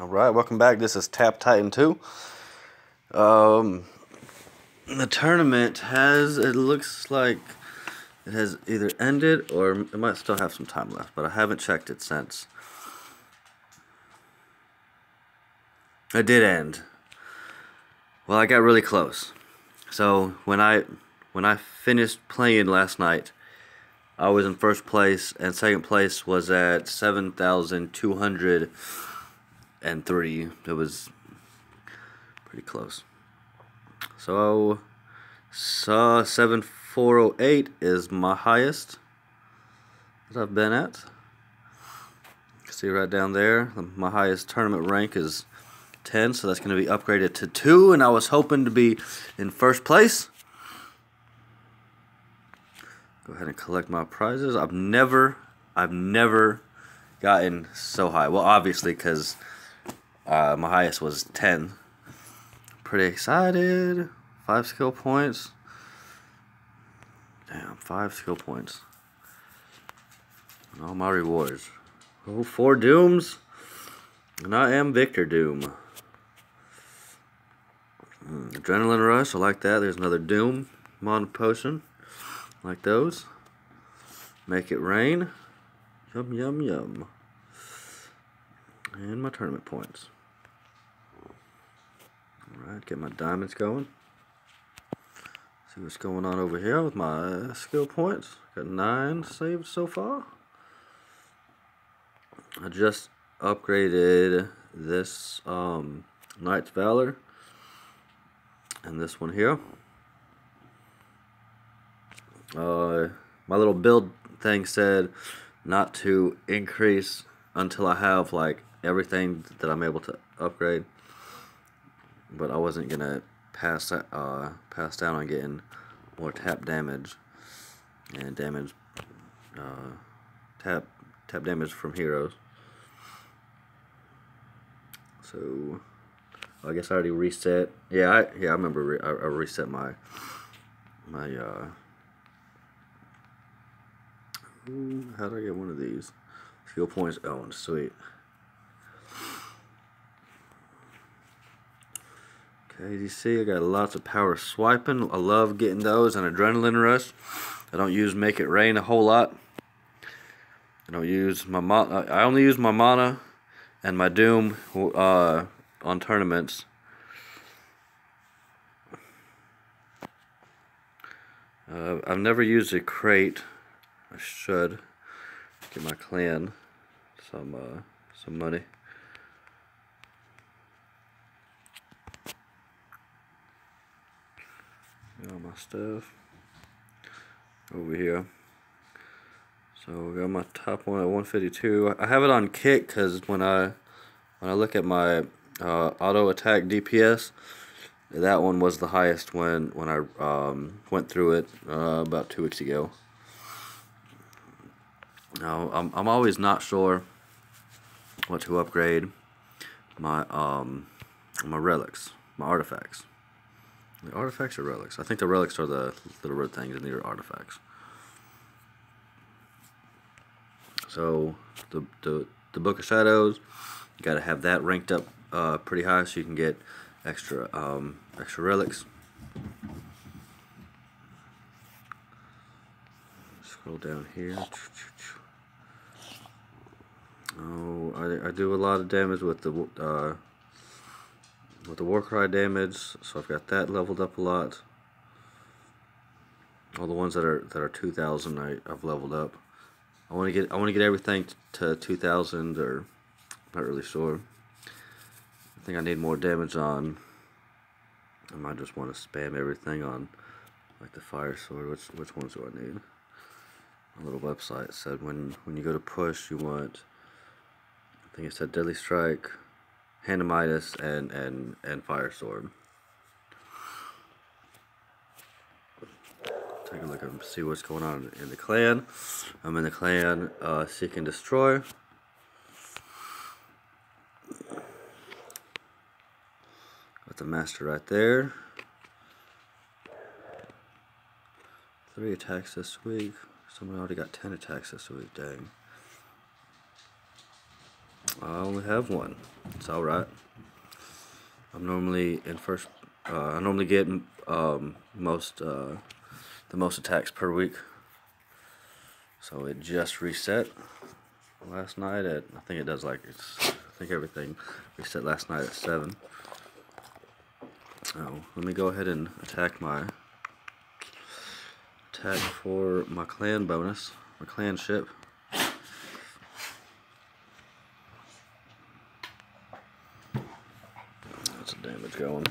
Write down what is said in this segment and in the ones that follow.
Alright, welcome back. This is Tap Titan 2. Um, the tournament has, it looks like it has either ended or it might still have some time left, but I haven't checked it since. It did end. Well, I got really close. So when I when I finished playing last night, I was in first place, and second place was at seven thousand two hundred and three. It was pretty close. So, so seven four oh eight is my highest that I've been at. See right down there, my highest tournament rank is 10, so that's going to be upgraded to 2, and I was hoping to be in first place. Go ahead and collect my prizes. I've never, I've never gotten so high. Well, obviously, because uh, my highest was 10. Pretty excited. Five skill points. Damn, five skill points. And all my rewards. Oh, four dooms. And I am Victor Doom. Mm, Adrenaline Rush, I like that. There's another Doom mod potion. Like those. Make it rain. Yum, yum, yum. And my tournament points. Alright, get my diamonds going. See what's going on over here with my skill points. Got nine saved so far. I just upgraded this um, Knight's Valor and this one here. Uh, my little build thing said not to increase until I have like everything that I'm able to upgrade. But I wasn't gonna pass uh, pass down on getting more tap damage and damage uh, tap tap damage from heroes. So I guess I already reset. Yeah, I yeah I remember re I, I reset my my uh. How do I get one of these? Skill points owned. Sweet. Okay, as you see, I got lots of power swiping. I love getting those and adrenaline rush. I don't use make it rain a whole lot. I don't use my mana. I only use my mana and my doom uh, on tournaments. Uh, I've never used a crate. I should get my clan some uh, some money. Got my stuff over here. So we got my top one at 152. I have it on kick because when I when I look at my uh, auto attack DPS, that one was the highest when when I um, went through it uh, about two weeks ago. Now I'm I'm always not sure what to upgrade my um my relics, my artifacts. The artifacts or relics? I think the relics are the little red things and these are artifacts. So the the the Book of Shadows, you gotta have that ranked up uh, pretty high so you can get extra um, extra relics. Scroll down here. Oh, I, I do a lot of damage with the uh, with the Warcry damage, so I've got that leveled up a lot. All the ones that are that are 2,000, I, I've leveled up. I want to get I want to get everything to 2,000 or not really sure. I think I need more damage on. I might just want to spam everything on like the fire sword. Which which ones do I need? A little website said when when you go to push, you want. I think it said deadly strike, Midas, and and and fire sword. Take a look and see what's going on in the clan. I'm in the clan uh, Seek and Destroy. Got the master right there. Three attacks this week. Someone already got ten attacks this week, dang. I only have one. It's alright. I'm normally in first. Uh, I normally get um, most uh, the most attacks per week. So it just reset last night at. I think it does like it's. I think everything reset last night at seven. Oh, let me go ahead and attack my attack for my clan bonus, my clan ship. Going.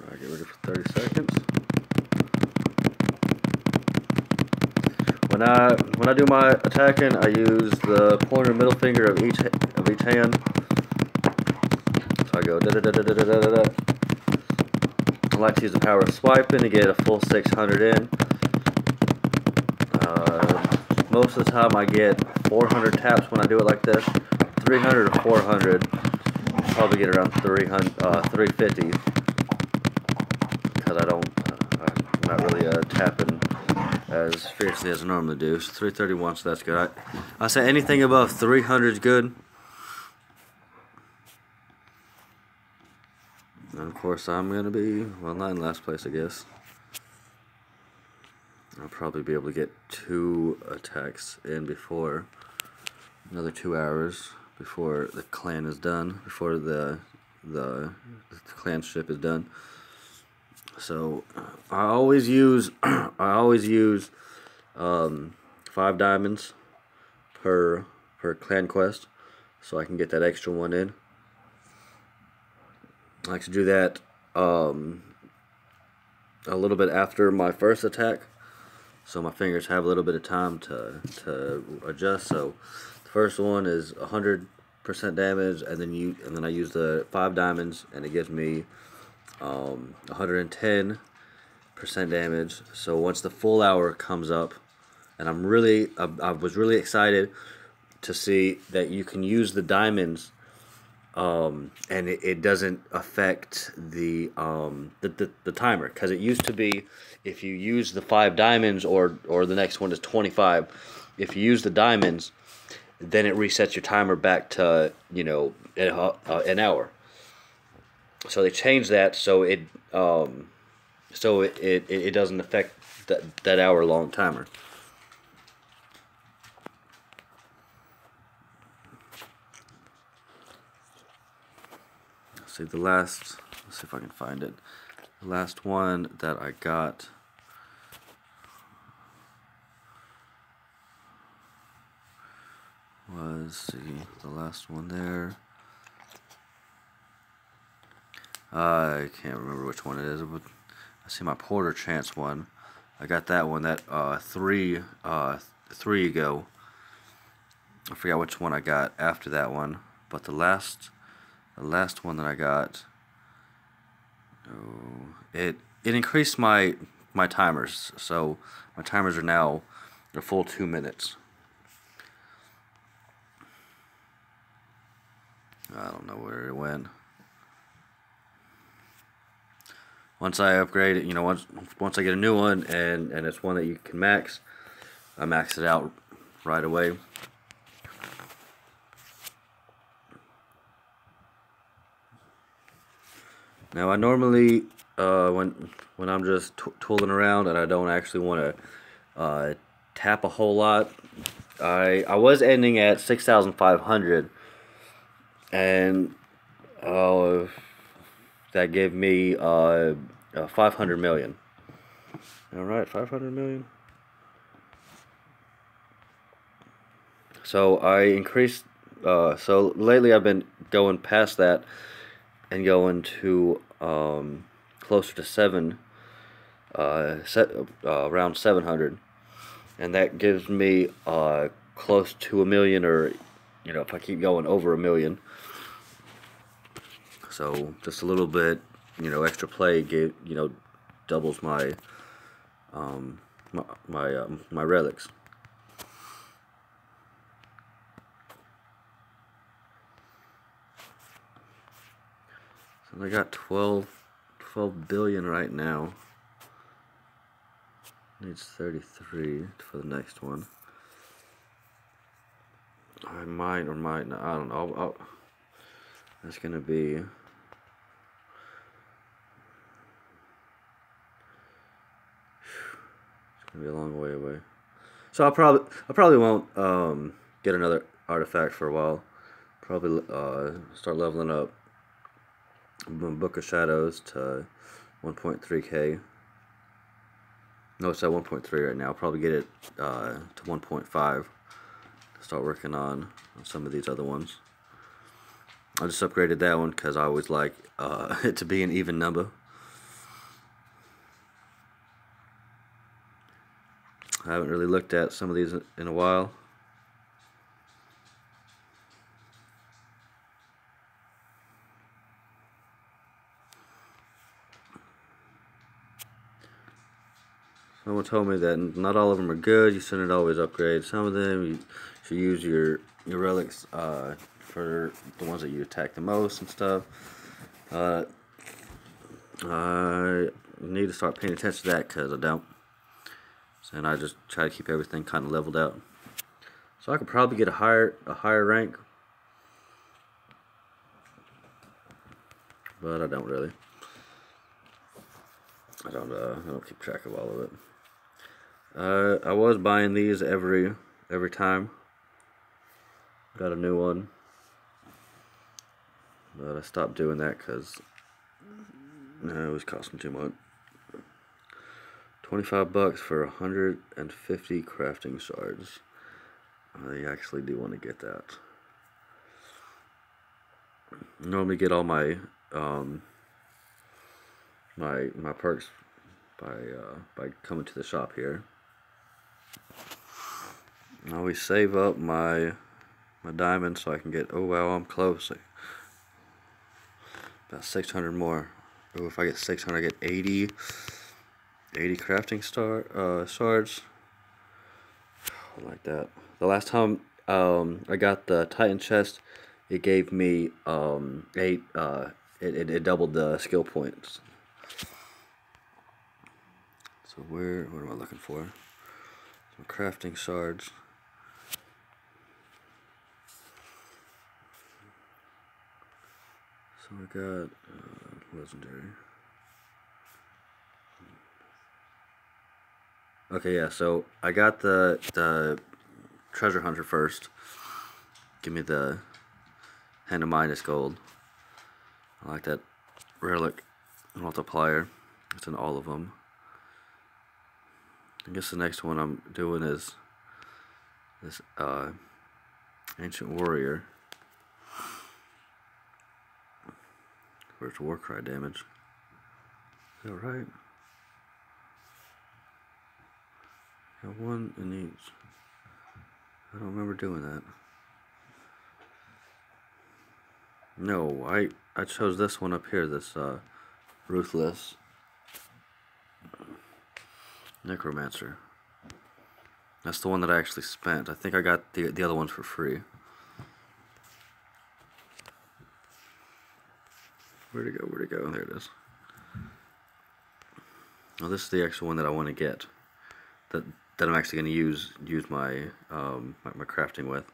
Right, get ready for 30 seconds. When I when I do my attacking, I use the pointer middle finger of each of each hand. So I go da da da da da da da da. I like to use the power of swiping to get a full 600 in. Uh, most of the time I get 400 taps when I do it like this. 300 or 400. Probably get around 300, uh, 350. Because I don't, uh, I'm not really uh, tapping as fiercely as I normally do. So 331, so that's good. I, I say anything above 300 is good. And of course, I'm going to be, well, not in last place, I guess. I'll probably be able to get two attacks in before another two hours before the clan is done, before the the, the clan ship is done. So I always use I always use um, five diamonds per per clan quest, so I can get that extra one in. I like to do that um, a little bit after my first attack, so my fingers have a little bit of time to to adjust. So first one is hundred percent damage, and then you and then I use the five diamonds, and it gives me um, 110 percent damage. So once the full hour comes up, and I'm really I, I was really excited to see that you can use the diamonds um, and it, it, doesn't affect the, um, the, the, the timer because it used to be if you use the five diamonds or or the next one is 25 if you use the diamonds then it resets your timer back to you know uh, an hour. So they changed that so it um, so it, it, it doesn't affect that, that hour long timer. See the last let's see if I can find it. The last one that I got was see the last one there I can't remember which one it is but I see my Porter Chance one I got that one that uh, three uh, three ago I forgot which one I got after that one but the last the last one that I got, oh, it it increased my my timers. So my timers are now a full two minutes. I don't know where it went. Once I upgrade it, you know, once once I get a new one and and it's one that you can max, I max it out right away. Now I normally, uh, when when I'm just tooling around and I don't actually want to uh, tap a whole lot, I I was ending at 6,500 and uh, that gave me uh, 500 million. All right, 500 million. So I increased, uh, so lately I've been going past that and going to um, closer to seven, uh, set, uh, around 700, and that gives me uh, close to a million, or you know, if I keep going over a million. So just a little bit, you know, extra play gave you know doubles my um, my my, uh, my relics. So I got 12, 12 billion right now. Needs 33 for the next one. I might or might not. I don't know. I'll, I'll, that's gonna be. It's gonna be a long way away. So I'll probably I probably won't um, get another artifact for a while. Probably uh, start leveling up Book of Shadows to 1.3k. No, it's at 1.3 right now. I'll probably get it uh, to 1.5. Start working on some of these other ones. I just upgraded that one because I always like uh, it to be an even number. I haven't really looked at some of these in a while. Someone told me that not all of them are good. You shouldn't always upgrade. Some of them you should use your your relics uh, for the ones that you attack the most and stuff. Uh, I need to start paying attention to that because I don't. And I just try to keep everything kind of leveled out. So I could probably get a higher a higher rank. But I don't really. I don't uh, I don't keep track of all of it. Uh, I was buying these every every time. Got a new one. But I stopped doing that because no, it was costing too much. 25 bucks for 150 crafting shards. I actually do want to get that. Normally get all my um, my my perks by uh, by coming to the shop here. I always save up my my diamonds so I can get, oh wow, I'm close. About 600 more. Oh, if I get 600, I get 80, 80 crafting star uh, like that. The last time um, I got the Titan chest, it gave me um, eight. Uh, it, it, it doubled the skill points. So where? What am I looking for? Some crafting shards. So I got uh, legendary. Okay, yeah. So I got the the treasure hunter first. Give me the hand of Midas gold. I like that relic multiplier. It's in all of them. I guess the next one I'm doing is this uh, ancient warrior. Where's Warcry damage? Is that right? Got one in each. I don't remember doing that. No, I I chose this one up here, this uh, Ruthless Necromancer. That's the one that I actually spent. I think I got the, the other ones for free. Where'd it go? Where'd it go? There it is. Oh, this is the actual one that I want to get. That that I'm actually going to use use my, um, my, my crafting with,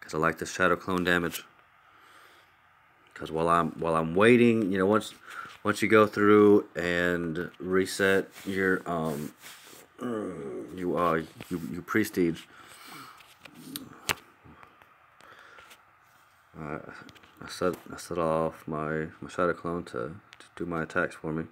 because I like the shadow clone damage. Because while I'm while I'm waiting, you know, once once you go through and reset your um, you uh you you prestige. Uh, I set I set off my my shadow clone to, to do my attacks for me.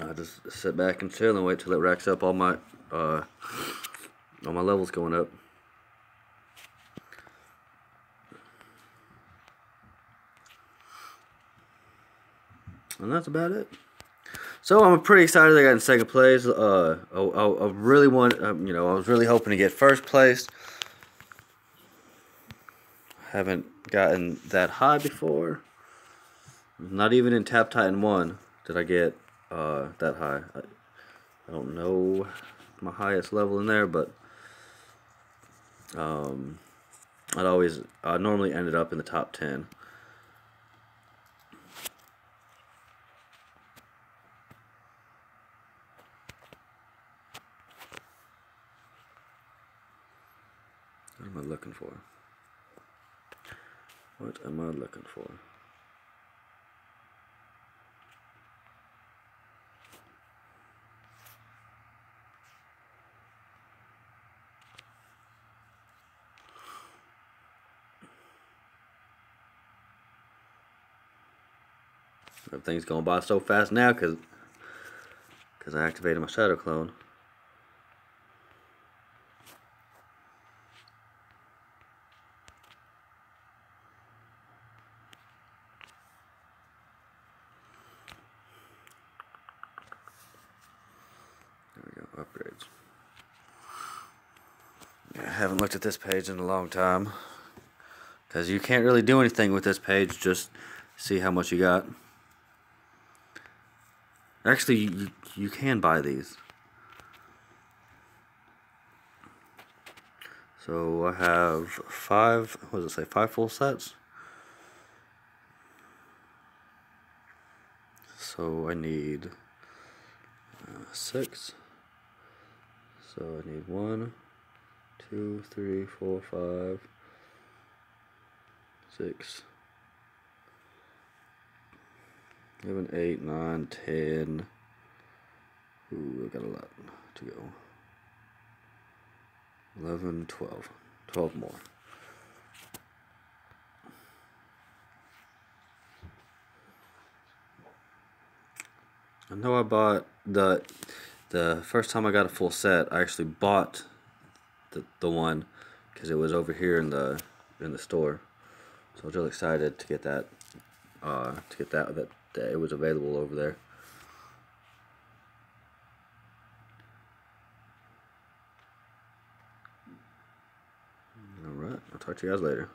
I just sit back and chill and wait till it racks up all my uh all my levels going up. And that's about it. So I'm pretty excited I got in second place. Uh, I, I, I really want, um, you know, I was really hoping to get first place. Haven't gotten that high before. Not even in Tap Titan 1 did I get uh, that high. I, I don't know my highest level in there, but um, I'd always, I normally ended up in the top 10. What am I looking for? What am I looking for? Everything's going by so fast now because because I activated my shadow clone. There we go, upgrades. I haven't looked at this page in a long time because you can't really do anything with this page, just see how much you got. Actually, you, you can buy these. So I have five, what does it say, five full sets? So I need uh, six. So I need one, two, three, four, five, six, seven, eight, nine, ten. Ooh, I got a lot to go. 11, 12. 12 more. I know I bought the the first time I got a full set. I actually bought the the one because it was over here in the in the store. So I was really excited to get that uh, to get that that, that it was available over there. All right, I'll talk to you guys later.